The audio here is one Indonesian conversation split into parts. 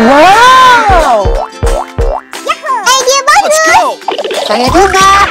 Wow! Idea bagus. Let's go! Saya juga.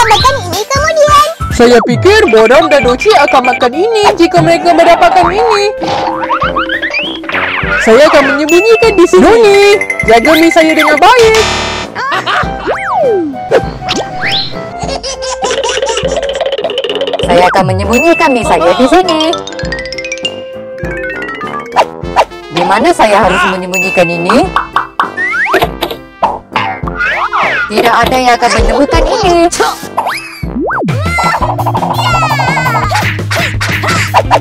Akan makan ini kemudian. Saya pikir Boram dan Doci akan makan ini jika mereka mendapatkan ini. Saya akan menyembunyikan di sini. Noni, jaga mie saya dengan baik. Saya akan menyembunyikan mie saya di sini. Di mana saya harus menyembunyikan ini? Tidak ada yang akan menemukan ini.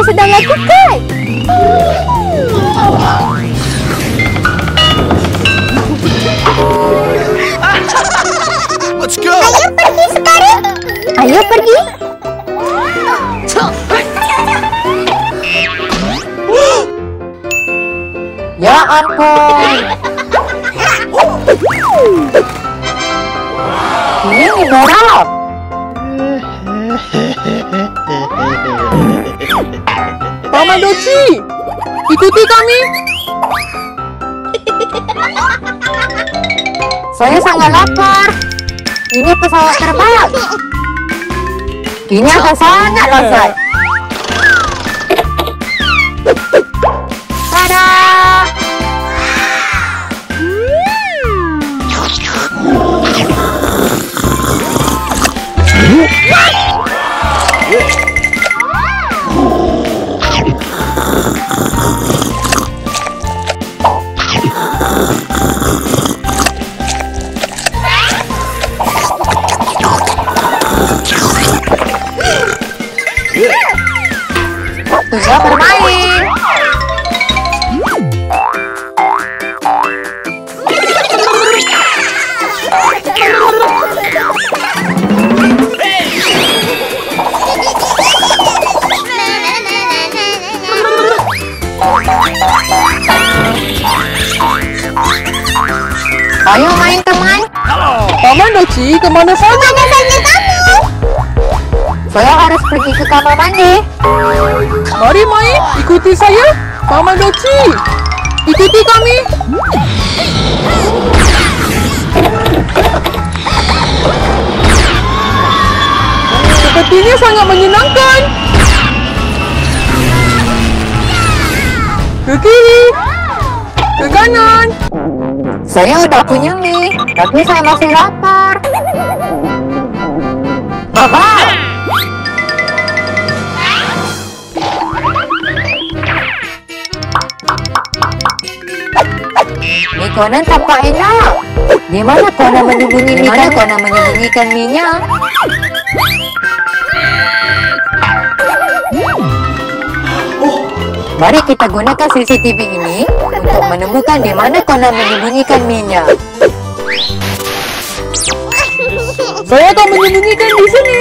Kamu sedang lakukan? Let's go! Ayo pergi sekarang. Ayo pergi. Ya ampun. Ini Boram. Paman Doci, ikuti kami. Saya sangat lapar. Ini pesawat terbang. Ini akan sangat lezat. Waktunya bermain. Ayo main teman. Paman Doci, ke mana saja? Saya harus pergi ke kamar mandi. Mari main, ikuti saya. Paman Doci, ikuti kami. Sepertinya sangat menyenangkan. Ke kiri, ke kanan. Saya udah punya mie, tapi saya masih lapar. Mie konan tampak enak. Di mana kona menyembunyikan? Di mana kona menyembunyikan minyak? Mari kita gunakan CCTV ini untuk menemukan di mana kona menyembunyikan minyak. Saya akan menyembunyikan di sini.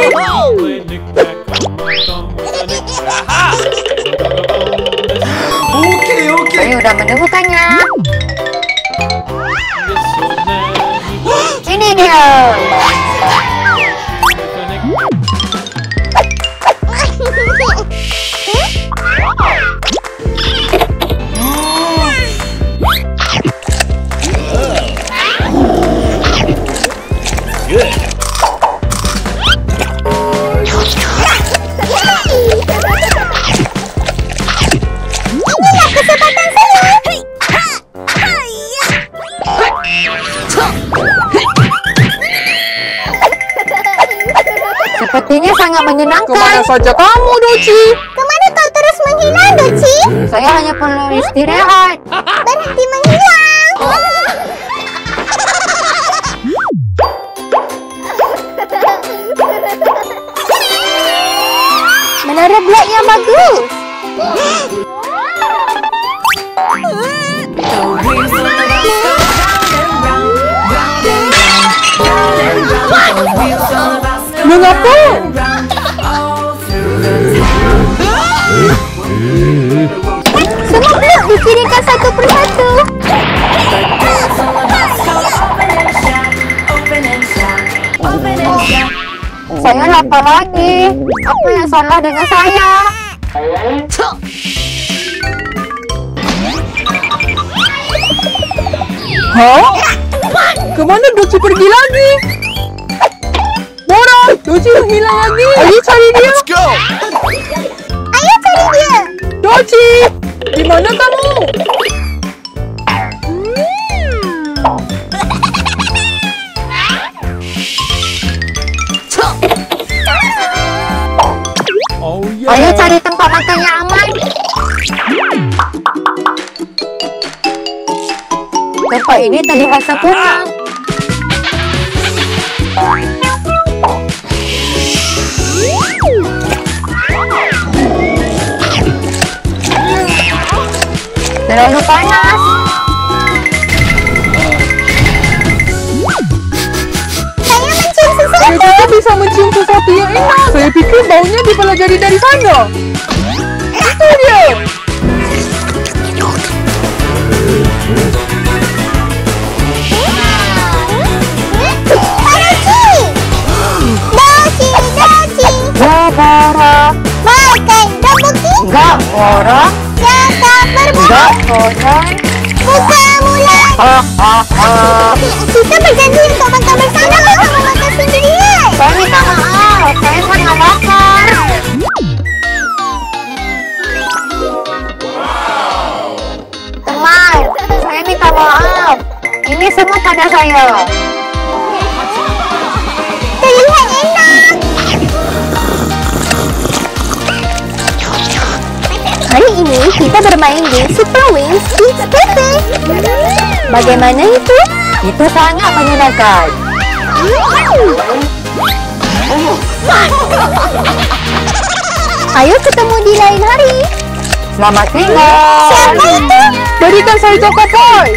Sangat Ke mana menyenangkan. saja kamu, Doci? Ke mana kau terus menghilang, Doci? Saya hanya perlu istirahat. Berhenti menghilang. Menara Black yang bagus. Mengapa? Dikirimkan satu persatu. Saya lapar lagi. Apa yang salah dengan saya? Hah? Ke mana Doci pergi lagi? Bora, Doci menghilang lagi. Ayo cari dia. Let's go! Ayo cari dia. Doci, mana kamu? Oh Ayo cari tempat makan yang aman. Tempat ini terlihat sempurna. Terlalu panas. Saya mencium sesuatu. Kita bisa mencium sesuatu yang enak. Saya pikir baunya dipelajari dari sana. Itu dia. Gak Makan gak gak borok. Hahaha. Kita berjanji untuk makan bersama. Saya minta maaf. Ini semua pada saya. Terlihat enak. Kita bermain di Super Wings Kids Cafe. Bagaimana itu? Itu sangat menyenangkan. Ayo ketemu di lain hari. Selamat tinggal. Siapa itu? Berikan saya coklat pie.